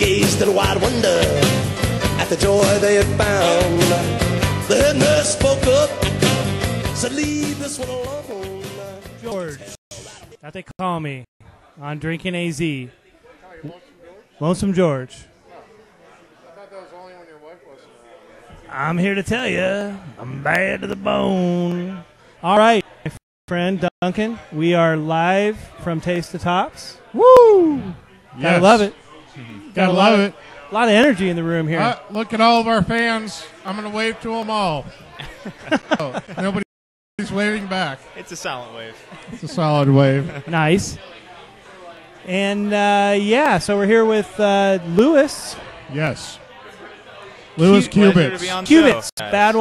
gazed in wide wonder at the joy they had found. The head nurse spoke up, said, "Leave this one alone." George. That they call me on Drinking AZ. Lonesome George. I'm here to tell you, I'm bad to the bone. All right, my friend Duncan, we are live from Taste the Tops. Woo! Gotta love it. Gotta love it. A lot of energy in the room here. Uh, look at all of our fans. I'm going to wave to them all. oh, nobody's waving back. It's a silent wave. It's a solid wave. nice. And uh, yeah, so we're here with uh, Lewis. Yes. Lewis Cu- Pleasure to Kubitz. Kubitz, show. Bad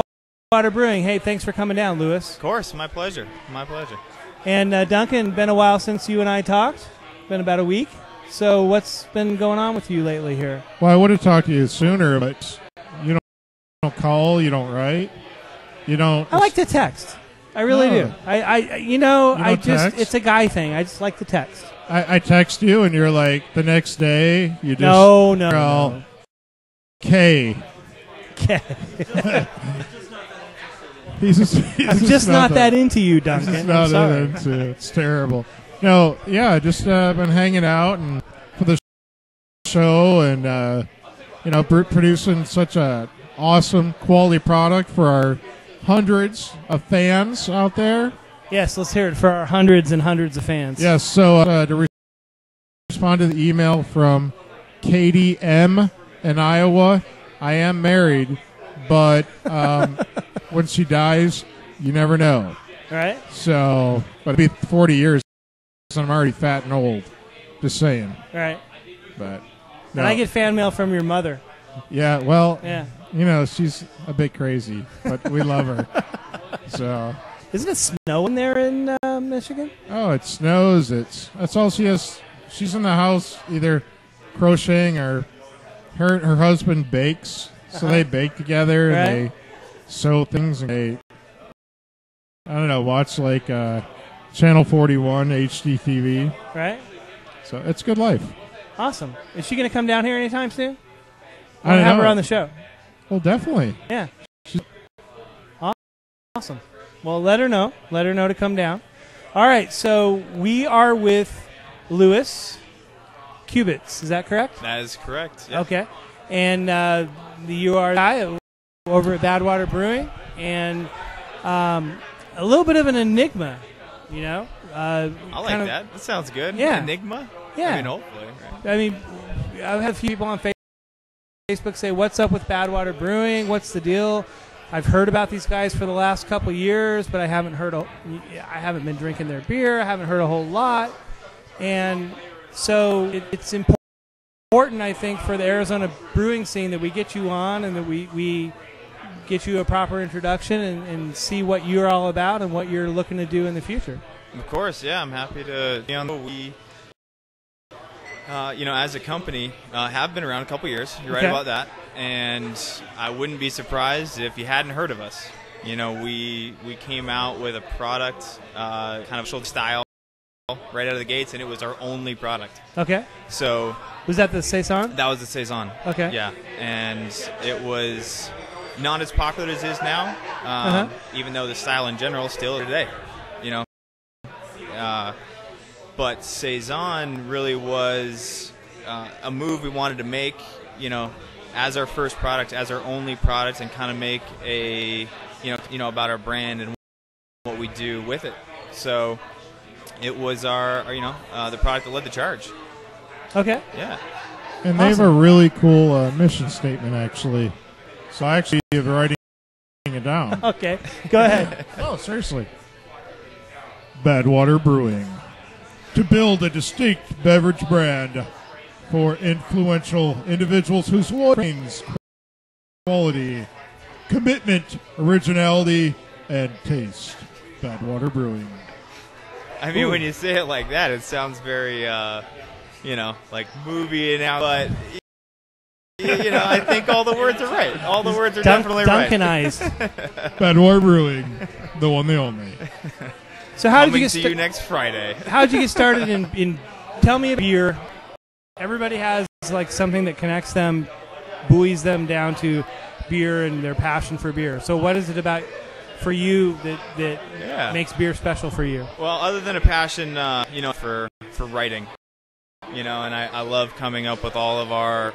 Water Brewing. Hey, thanks for coming down, Lewis. Of course, my pleasure. My pleasure. And uh, Duncan, been a while since you and I talked. Been about a week. So what's been going on with you lately here? Well, I would have talked to you sooner, but you don't, don't call, you don't write, you don't. I like to text. I really No. do. I, I, you know, You I don't just text? it's a guy thing. I just like to text. I, I text you, and you're like the next day. You just no, no, all, no. K. Okay. He's just, he's I'm just not that the- into you, He's Duncan. just I'm not sorry. into it. It's terrible. No, yeah, just uh, been hanging out and for the show and uh, you know pr- producing such a awesome quality product for our hundreds of fans out there. Yes, let's hear it for our hundreds and hundreds of fans. Yes, so uh, to re- respond to the email from Katie M in Iowa, I am married, but um, when she dies, you never know. Right? So, but it'll be 40 years, and I'm already fat and old. Just saying. Right. But And I get fan mail from your mother. yeah, well, Yeah. you know, she's a bit crazy, but we love her. So, Isn't it snowing there in uh, Michigan? oh, it snows. It's that's all she has. She's in the house either crocheting or her her husband bakes, so Uh-huh. they bake together Right. and they sew things and they I don't know, watch like uh, Channel 41 HDTV. Right. So it's good life. Awesome. Is she going to come down here anytime soon? I have know. her on the show. Well, definitely. Yeah. She's- Awesome. Well, let her know. Let her know to come down. All right. So we are with Lewis Kubitz. Is that correct? That is correct. Yeah. Okay. And uh, the you are guy over at Badwater Brewing, and um, a little bit of an enigma. You know. Uh, I like kind of- that. That sounds good. Yeah. Enigma. Yeah. I mean, hopefully. Right? I mean, I've had a few people on Facebook say, "What's up with Badwater Brewing? What's the deal?" I've heard about these guys for the last couple years, but I haven't heard. A, I haven't been drinking their beer. I haven't heard a whole lot, and so it, it's important, I think, for the Arizona brewing scene that we get you on and that we we get you a proper introduction and, and see what you're all about and what you're looking to do in the future. Of course, yeah. I'm happy to be on uh, you know, as a company, uh, have been around a couple years. You're right Okay. about that, and I wouldn't be surprised if you hadn't heard of us. You know, we we came out with a product, uh, kind of shoulder style, right out of the gates, and it was our only product. Okay, So was that the saison? that was the saison. Okay. Yeah, and it was not as popular as it is now, um, Uh-huh. even though the style in general still today. You know, uh, but saison really was uh, a move we wanted to make. You know, as our first product, as our only product, and kind of make a you know you know about our brand and what we do with it. So it was our, our, you know uh, the product that led the charge. Okay. Yeah. And they have a really cool uh, mission statement, actually. So I actually am writing it down. Okay, go ahead. oh, seriously. Badwater Brewing. To build a distinct beverage brand for influential individuals whose wines, quality, commitment, originality, and taste. Badwater Brewing. I mean, Ooh. when you say it like that, it sounds very, uh, you know, like movie and now, but. You know, I think all the words are right. All the words are Dunk, definitely right. Duncanized. Badwater Brewing, the one, the only. So how did you get sta- you next Friday. how did you get started in, in tell me about beer everybody has like something that connects them buoys them down to beer and their passion for beer so what is it about for you that that Yeah. makes beer special for you Well, other than a passion, uh, you know, for for writing, you know, and I, I love coming up with all of our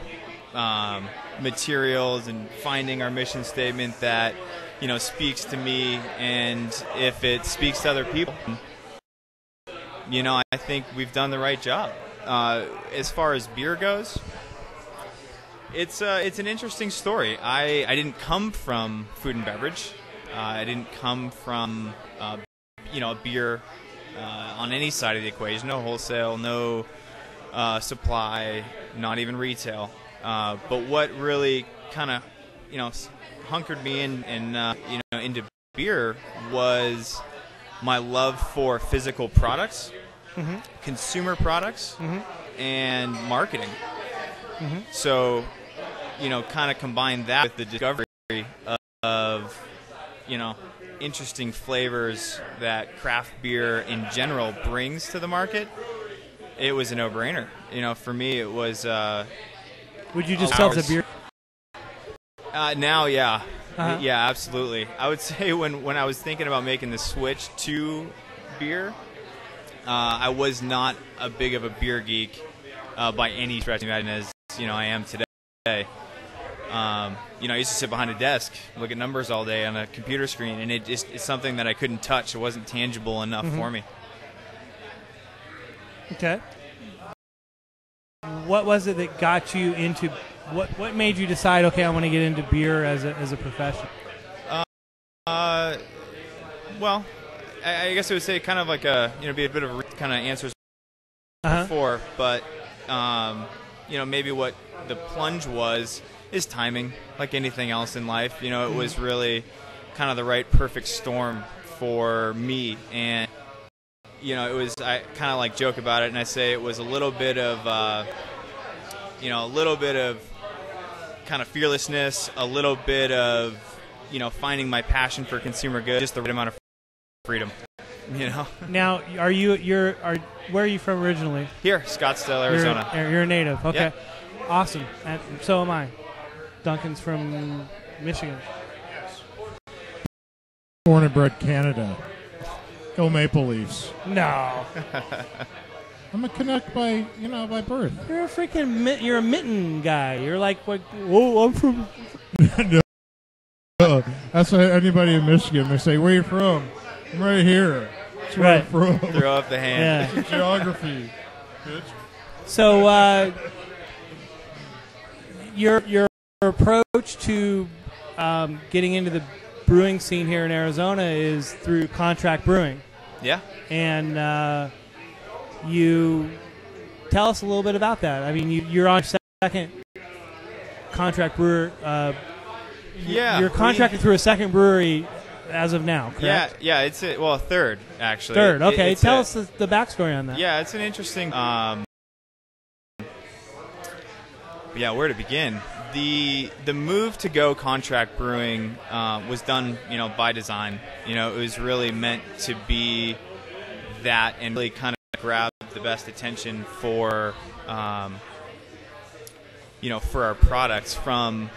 um, materials and finding our mission statement that you know speaks to me, and if it speaks to other people, you know, I think we've done the right job. Uh, as far as beer goes, it's uh, it's an interesting story. I, I didn't come from food and beverage. Uh, I didn't come from uh, you know beer uh, on any side of the equation. No wholesale, no uh, supply, not even retail. Uh, but what really kind of you know hunkered me in and uh, you know into beer was my love for physical products, consumer products, and marketing. So, you know, kind of combine that with the discovery of, of, you know, interesting flavors that craft beer in general brings to the market. It was a no-brainer. You know, for me, it was. Uh, would you just Oh, sell to ours. beer uh, now, yeah, Uh-huh. yeah, absolutely. I would say when when I was thinking about making the switch to beer, uh, I was not a big of a beer geek uh, by any stretch of the imagination as you know I am today. Um, you know, I used to sit behind a desk, look at numbers all day on a computer screen, and it just it's something that I couldn't touch. It wasn't tangible enough for me. okay what was it that got you into what what made you decide okay i want to get into beer as a, as a profession Uh, well, I, I guess I would say kind of like a you know be a bit of a kind of answers uh-huh. before, but um, you know maybe what the plunge was is timing, like anything else in life. You know, it was really kind of the right perfect storm for me, and you know it was I kind of like joke about it, and I say it was a little bit of uh, you know a little bit of kind of fearlessness, a little bit of you know finding my passion for consumer goods, just the right amount of freedom. You know, now are you you're are where are you from originally here, Scottsdale, Arizona. You're, you're a native. Okay. Yeah. Awesome. And so am I. Duncan's from Michigan. Born and bred Canada. Go Maple Leafs. No. I'm a Canuck by, you know, by birth. You're a freaking mit- you're a mitten guy. You're like what oh I'm from Uh, that's what anybody in Michigan, they say, where you from? I'm right here. That's where I'm from. Throw up the hand. Yeah. Geography. bitch. So uh, your your approach to um, getting into the brewing scene here in Arizona is through contract brewing. Yeah. and uh, you tell us a little bit about that. I mean, you, you're on second contract brewer. Uh, Yeah. you're we- contracted through a second brewery as of now, Yeah, correct? yeah. It's a, well, a third actually. Third. Okay, it's tell a- us the, the backstory on that. Yeah, it's an interesting. Um, yeah, where to begin? The the move to go contract brewing uh, was done, you know, by design. You know, it was really meant to be that and really kind of grab the best attention for, um, you know, for our products from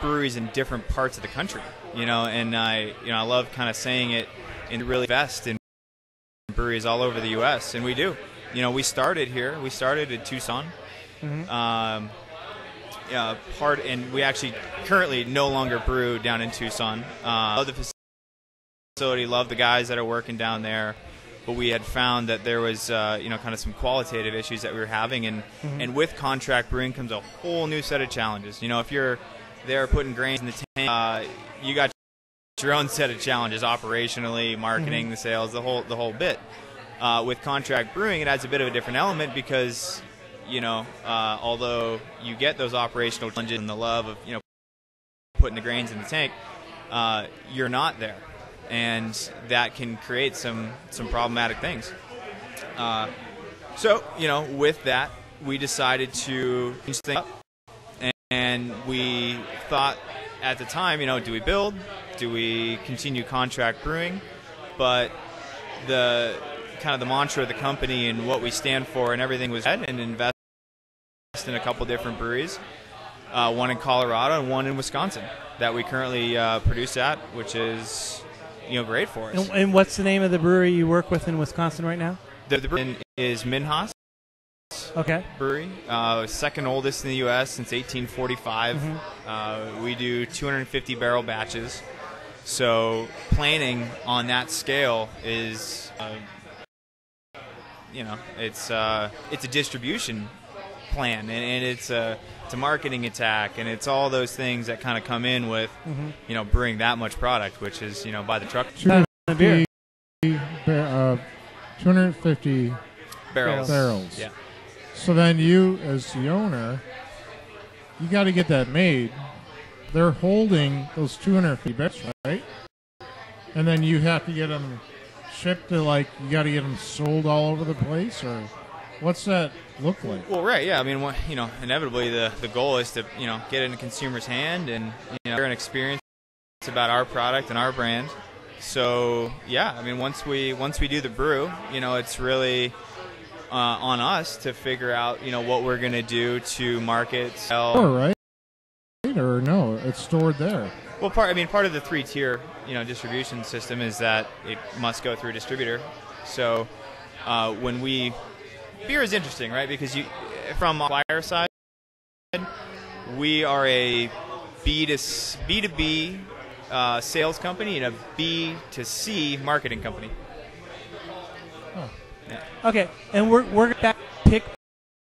breweries in different parts of the country. You know, and I, you know, I love kind of saying it and really invest in breweries all over the U.S. and we do. You know, we started here. We started in Tucson. Um, yeah, part and we actually currently no longer brew down in Tucson. Uh, love the facility, love the guys that are working down there, but we had found that there was uh, you know kind of some qualitative issues that we were having, and and with contract brewing comes a whole new set of challenges. You know, if you're there putting grains in the tank, uh, you got your own set of challenges operationally, marketing, the sales, the whole the whole bit. Uh, with contract brewing, it adds a bit of a different element because you know, uh, although you get those operational challenges and the love of you know putting the grains in the tank, uh, you're not there. and that can create some some problematic things. Uh, so you know, with that, we decided to change things up, and, we thought at the time, you know, do we build? Do we continue contract brewing? But the kind of the mantra of the company and what we stand for and everything was head and invest in a couple different breweries, uh, one in Colorado and one in Wisconsin that we currently uh, produce at, which is you know great for us. And, and what's the name of the brewery you work with in Wisconsin right now? The, the brewery is Minhas Okay. Brewery, uh, second oldest in the U.S. since 1845. Mhm. Uh, we do 250 barrel batches. So planning on that scale is, uh, you know, it's uh, it's a distribution plan, and, and it's a it's a marketing attack, and it's all those things that kind of come in with, Mhm. you know, brewing that much product, which is you know by the truck Uh, beer. 250 uh, 250 barrels. barrels. Yeah. So then you, as the owner, you got to get that made. They're holding those 250 bits, right? And then you have to get them shipped to like you got to get them sold all over the place, or what's that look like? Well, right, yeah. I mean, you know, inevitably the, the goal is to you know get it in the consumer's hand and you know an experience about our product and our brand. So yeah, I mean, once we once we do the brew, you know, it's really uh, on us to figure out you know what we're gonna do to market, sell. Or right? Or no, it's stored there. Well, part I mean, part of the three tier you know distribution system is that it must go through a distributor. So uh, when we beer is interesting, right? Because you from our side, we are a B to B to B uh, sales company and a B to C marketing company. Okay, and we're we're gonna back, pick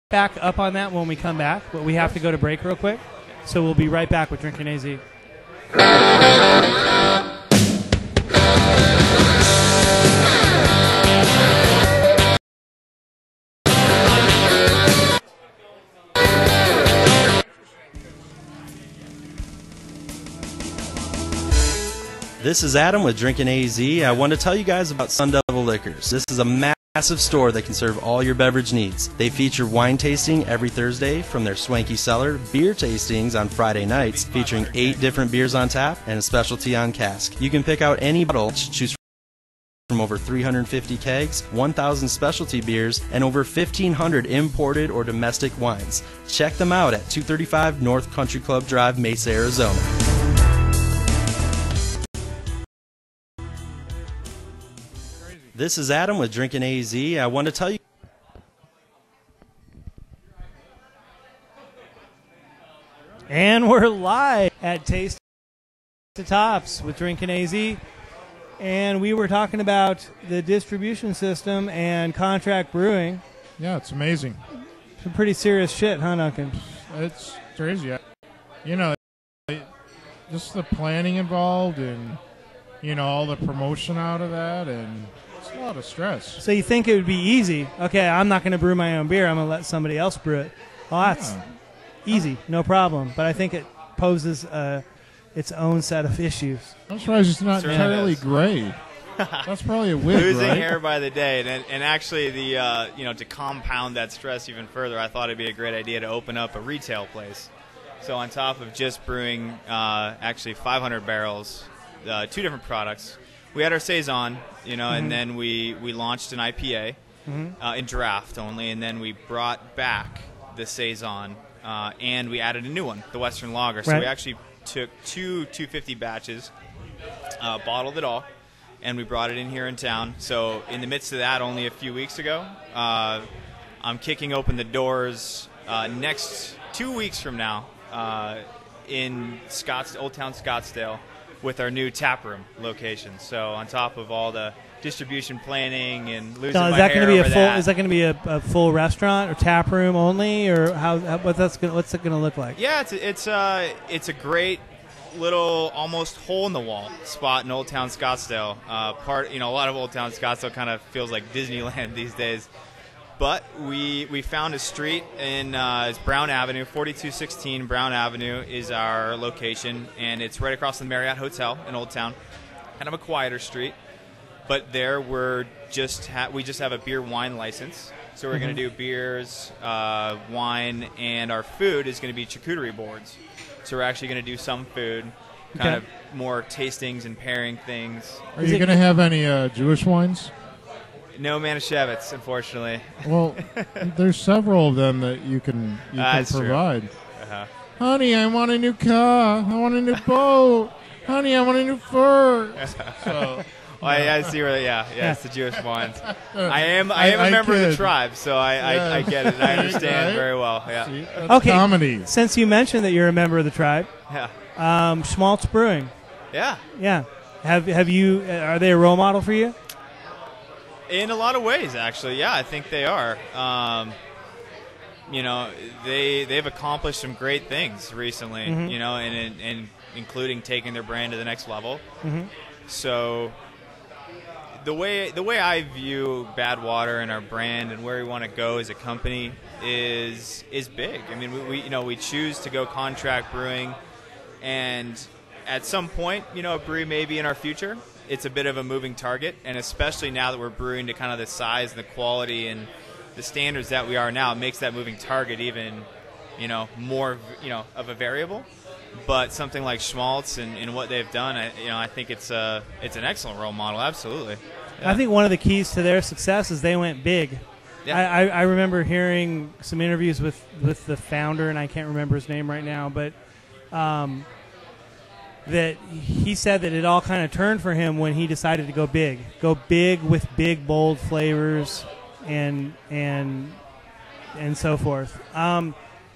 back up on that when we come back, but we have to go to break real quick. So we'll be right back with Drinking AZ. This is Adam with Drinking AZ. I want to tell you guys about Sun Devil Liquors. This is a massive store that can serve all your beverage needs. They feature wine tasting every Thursday from their swanky cellar, beer tastings on Friday nights featuring eight different beers on tap and a specialty on cask. You can pick out any bottle, choose from over 350 kegs, 1,000 specialty beers, and over 1,500 imported or domestic wines. Check them out at 235 North Country Club Drive, Mesa, Arizona. This is Adam with Drinking AZ. I want to tell you. And we're live at Taste the Tops with Drinking AZ. And we were talking about the distribution system and contract brewing. Yeah, it's amazing. Some pretty serious shit, huh, Duncan? It's crazy. You know, it- just the planning involved and you know all the promotion out of that, and it's a lot of stress. So you think it would be easy? Okay, I'm not going to brew my own beer. I'm going to let somebody else brew it. Well, that's Yeah. easy, no problem. But I think it poses uh, its own set of issues. I'm surprised it's not Certainly entirely does. gray. That's probably a wig, losing right? hair by the day, and, and actually the uh, you know to compound that stress even further, I thought it'd be a great idea to open up a retail place. So on top of just brewing, uh, actually 500 barrels, uh, two different products, we had our saison, you know, and then we we launched an IPA uh, in draft only, and then we brought back the saison, uh, and we added a new one, the Western Lager. So Right. we actually took two 250 batches uh, bottled it all, and we brought it in here in town. So in the midst of that, only a few weeks ago, uh, I'm kicking open the doors uh, next two weeks from now uh, in Scotts, Old Town Scottsdale with our new tap room location. So on top of all the distribution planning and losing So is my that hair to be a over full? that. Is that going to be a, a full restaurant or tap room only, or how? how what that's gonna, what's it going to look like? Yeah, it's a, it's uh it's a great little almost hole in the wall spot in Old Town Scottsdale. Uh, part you know a lot of Old Town Scottsdale kind of feels like Disneyland these days. But we we found a street in uh, it's Brown Avenue, 4216 Brown Avenue is our location, and it's right across from the Marriott Hotel in Old Town. kind of a quieter street. But there we're just ha- we just have a beer wine license, so we're going to do beers, uh, wine, and our food is going to be charcuterie boards. So we're actually going to do some food, kind Okay. of more tastings and pairing things. Are you going to have any uh, Jewish wines? No Manischewitz, unfortunately. Well, there's several of them that you can you can provide. Uh-huh. Honey, I want a new car. I want a new boat. Honey, I want a new fur. So, Oh, I, I see where, yeah, yeah, it's the Jewish wines. I am, I am a I member of the tribe, so I, I, I get it. I understand Right? very well. Yeah, see, Okay. comedy. Since you mentioned that you're a member of the tribe, yeah, um, Schmaltz Brewing. yeah. Yeah. Have have you? uh, Are they a role model for you? In a lot of ways, actually, yeah, I think they are. Um, you know, they they've accomplished some great things recently. Mm-hmm. You know, and, and including taking their brand to the next level. Mm-hmm. So the way the way I view Bad Water and our brand and where we want to go as a company is is big. I mean, we, we you know we choose to go contract brewing, and at some point, you know, a brewery may be in our future. It's a bit of a moving target, and especially now that we're brewing to kind of the size and the quality and the standards that we are now, it makes that moving target even, you know, more you know of a variable. But something like Schmaltz and, and what they've done, I, you know, I think it's a it's an excellent role model. Absolutely. I think one of the keys to their success is they went big. Yeah. I, I, I remember hearing some interviews with, with the founder, and I can't remember his name right now, but um, that he said that it all kind of turned for him when he decided to go big, go big with big bold flavors, and and and so forth. Um,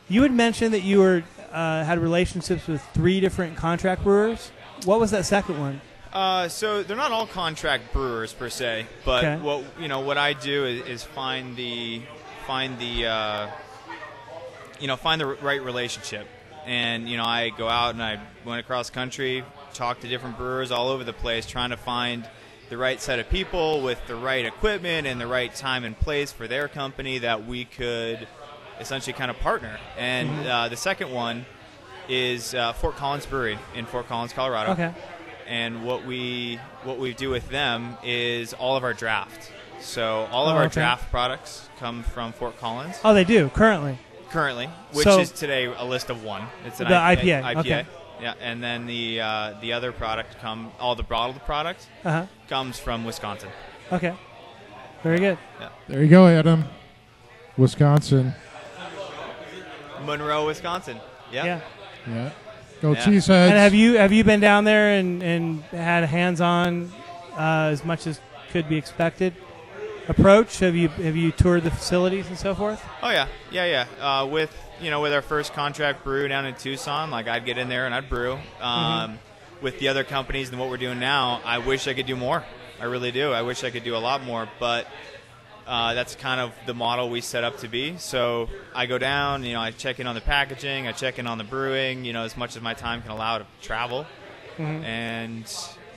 you had mentioned that you were uh, had relationships with three different contract brewers. What was that second one? Uh, so they're not all contract brewers per se, but Okay. what you know what I do is, is find the find the uh, you know find the right relationship, and you know I go out and I went across country, talked to different brewers all over the place, trying to find the right set of people with the right equipment and the right time and place for their company that we could essentially kind of partner. And Mm-hmm. uh, the second one is uh, Fort Collins Brewery in Fort Collins, Colorado Okay. and what we what we do with them is all of our draft. So all of Oh, our okay. draft products come from Fort Collins Oh, they do currently. Currently, which So- is today a list of one. It's an The I- IPA, IPA. okay. Yeah, and then the uh, the other product come all the bottled product Uh huh. comes from Wisconsin. Okay. Very good. Yeah. There you go, Adam. Wisconsin. Monroe, Wisconsin. Yeah. Yeah. Yeah. Go Yeah. cheeseheads. And have you have you been down there and, and had hands on uh, as much as could be expected approach? Have you have you toured the facilities and so forth? Oh yeah, yeah, yeah. Uh, with you know, with our first contract brew down in Tucson, like I'd get in there and I'd brew. Um, With the other companies and what we're doing now, I wish I could do more. I really do. I wish I could do a lot more, but uh, that's kind of the model we set up to be. So I go down, you know, I check in on the packaging, I check in on the brewing, you know, as much as my time can allow to travel, and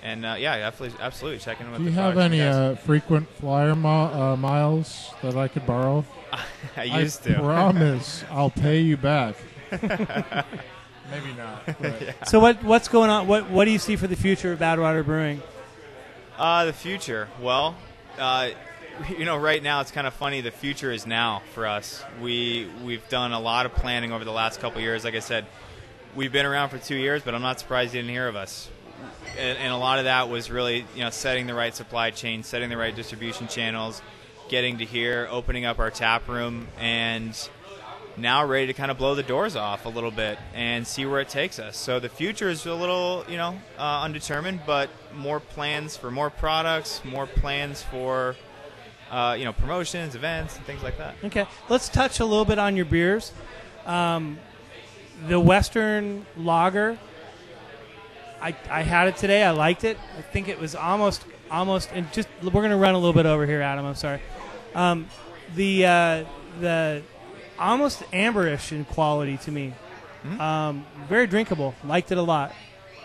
and uh, yeah, absolutely, absolutely check in with. Do you the have any uh, frequent flyer mi- uh, miles that I could borrow? I used to. promise I'll pay you back. Maybe not. but- So what what's going on? What what do you see for the future of Badwater Brewing? Uh, the future. Well, uh, you know, right now it's kind of funny. The future is now for us. We we've done a lot of planning over the last couple years. Like I said, we've been around for two years, but I'm not surprised you didn't hear of us. And, and a lot of that was really, you know, setting the right supply chain, setting the right distribution channels, getting to here, opening up our tap room, and now ready to kind of blow the doors off a little bit and see where it takes us. So the future is a little, you know, uh, undetermined, but more plans for more products, more plans for, uh, you know, promotions, events, and things like that. Okay, let's touch a little bit on your beers. Um, the Western Lager. I, I had it today. I liked it. I think it was almost almost and just we're going to run a little bit over here, Adam. I'm sorry. Um, the uh, the almost amberish in quality to me. Um, very drinkable. Liked it a lot.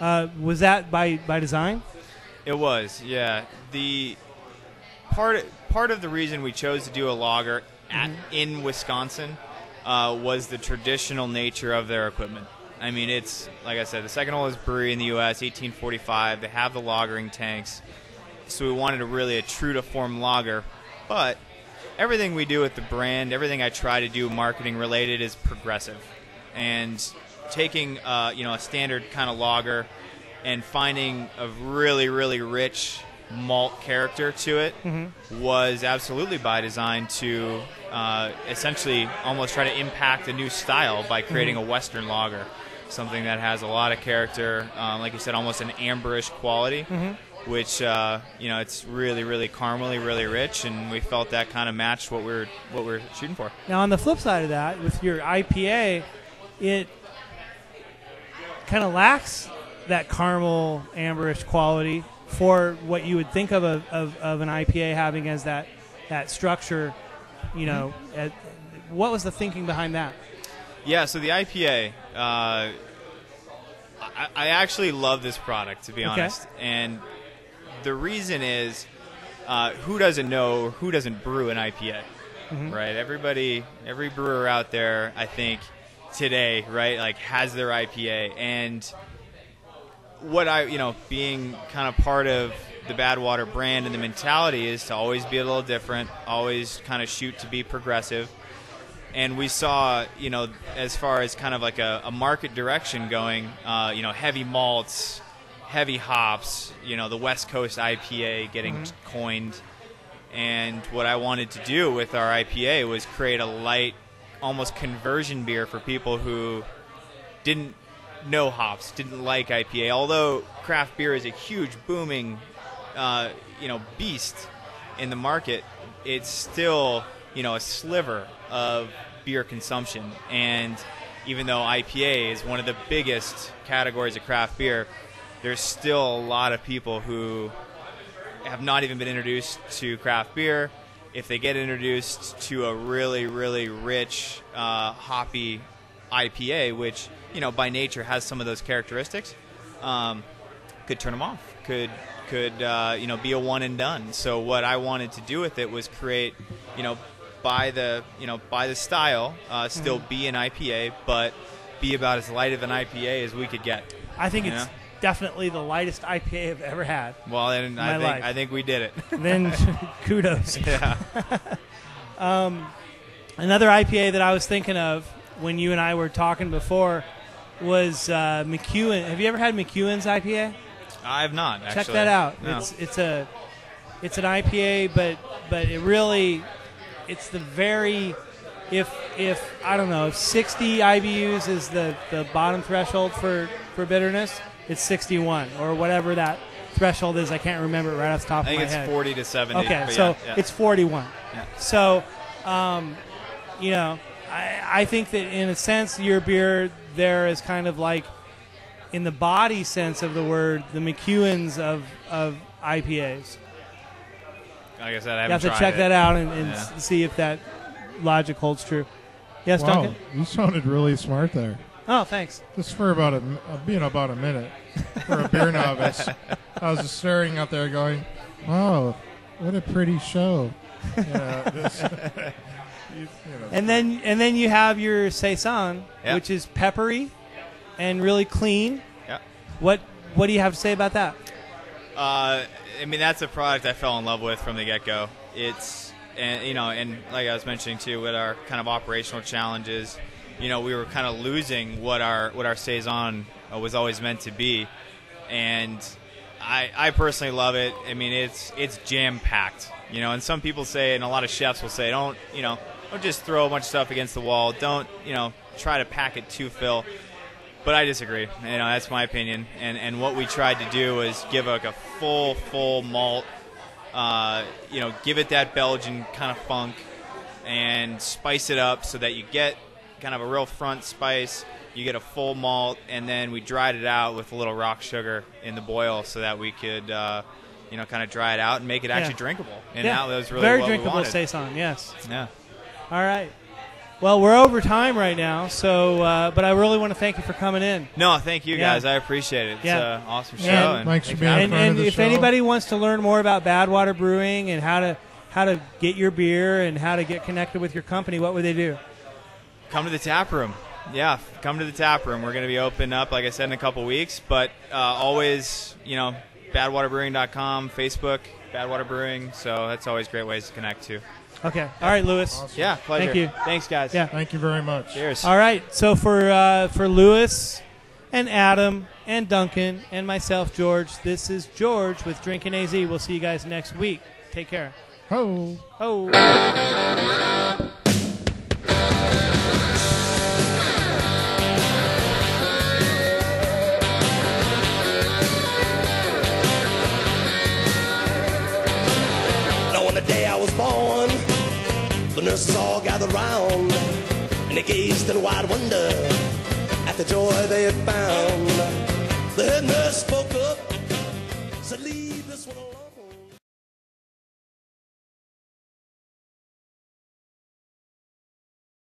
Uh, was that by by design? It was, yeah. The part part of the reason we chose to do a lager at, in Wisconsin uh, was the traditional nature of their equipment. I mean, it's like I said, the second oldest brewery in the U.S. 1845. They have the lagering tanks, so we wanted a really a true to form lager. But everything we do with the brand, everything I try to do marketing related, is progressive, and taking uh, you know a standard kind of lager and finding a really really rich malt character to it was absolutely by design to uh, essentially almost try to impact a new style by creating a Western lager, something that has a lot of character, um, like you said, almost an amberish quality, which uh, you know it's really really caramely, really rich, and we felt that kind of matched what we we're what we we're shooting for. Now, on the flip side of that, with your IPA, it kind of lacks that caramel amberish quality for what you would think of, a, of of an IPA having as that that structure. You know, at, what was the thinking behind that? Yeah, so the IPA, uh, I, I actually love this product to be Okay. honest, and the reason is, uh, who doesn't know who doesn't brew an IPA, right? Everybody, every brewer out there, I think today, right, like has their IPA, and what I, you know, being kind of part of the Badwater brand and the mentality is to always be a little different, always kind of shoot to be progressive. And we saw, you know, as far as kind of like a, a market direction going, uh, you know, heavy malts, heavy hops, you know, the West Coast IPA getting coined. And what I wanted to do with our IPA was create a light, almost conversion beer for people who didn't know hops, didn't like IPA. Although craft beer is a huge booming, uh, you know, beast in the market, it's still you know a sliver of beer consumption. And even though IPA is one of the biggest categories of craft beer, there's still a lot of people who have not even been introduced to craft beer. If they get introduced to a really, really rich, uh, hoppy IPA, which you know by nature has some of those characteristics, um, could turn them off. Could could uh, you know be a one and done. So what I wanted to do with it was create, you know, by the you know by the style, uh, still be an IPA, but be about as light of an IPA as we could get. I think it's definitely the lightest IPA I've ever had. Well, and My I think life. I think we did it. then kudos. yeah. um, Another IPA that I was thinking of when you and I were talking before was uh, McEwen. Have you ever had McEwen's IPA? I have not. Actually. Check that out. No. It's it's a it's an IPA, but but it really it's the very if if I don't know if 60 IBUs is the the bottom threshold for for bitterness, it's 61 or whatever that threshold is. I can't remember it right off the top I think of my it's head. 40 to 70. Okay, so yeah, yeah. it's 41. Yeah. So, um, you know, I, I think that in a sense, your beer there is kind of like, in the body sense of the word, the McEwen's of, of IPAs. Like I said, I You haven't have to tried check it. that out and, and Yeah. see if that logic holds true. Yes, wow, Duncan? you sounded really smart there. Oh, thanks. Just for about a, m- uh, being about a minute for a beer novice. I was just staring out there going, wow, what a pretty show. Yeah, this, you, you know, And then and then you have your saison, Yeah. which is peppery and really clean. Yeah. What what do you have to say about that? Uh, I mean, that's a product I fell in love with from the get go. It's, and you know, and like I was mentioning too, with our kind of operational challenges, you know, we were kind of losing what our what our saison uh, was always meant to be, and I I personally love it. I mean, it's it's jam packed, you know, and some people say, and a lot of chefs will say, don't you know, don't just throw a bunch of stuff against the wall. Don't you know, try to pack it too full. But I disagree. You know, that's my opinion. And and what we tried to do was give like a full full malt. Uh, you know, give it that Belgian kind of funk, and spice it up so that you get kind of a real front spice. You get a full malt, and then we dried it out with a little rock sugar in the boil so that we could, uh, you know, kind of dry it out and make it actually Yeah. drinkable. And Yeah. that was really very drinkable we wanted. saison. Yes. Yeah. All right. Well, we're over time right now, so uh, but I really want to thank you for coming in. No, thank you Yeah. guys. I appreciate it. It's Yeah. an awesome show. Yeah, and thanks for for being having And, of and the if show. anybody wants to learn more about Badwater Brewing and how to how to get your beer and how to get connected with your company, what would they do? Come to the tap room. yeah, come to the tap room. We're going to be open up, like I said, in a couple weeks. But uh, always, you know, badwaterbrewing.com, Facebook, Badwater Brewing. So that's always great ways to connect too. Okay. All right, Lewis. Yeah, pleasure. Thank you. Thanks, guys. Yeah. Thank you very much. Cheers. All right. So for uh, for Lewis and Adam and Duncan and myself, George, this is George with Drinking AZ. We'll see you guys next week. Take care. Ho. Oh. In wide wonder at the joy they had found. The head nurse spoke up.